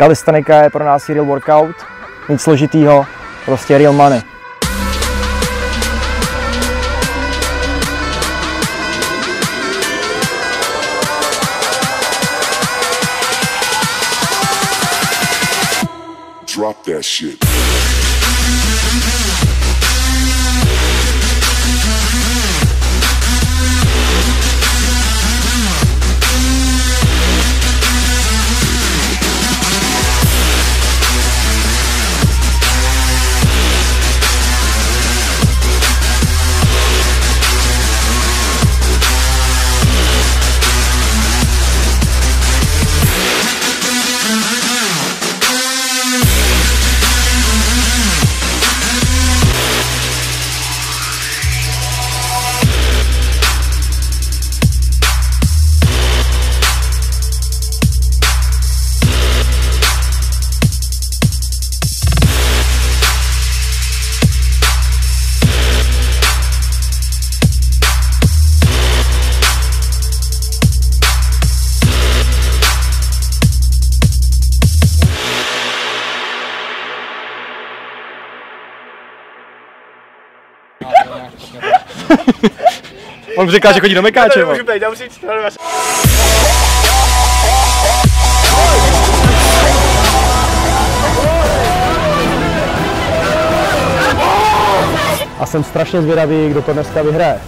Kalistanika je pro nás real workout, nic složitýho, prostě real money. Drop that shit. On říká, že chodí do Mekáče. Můžu být, já musím jít A jsem strašně zvědavý, kdo to dneska vyhraje.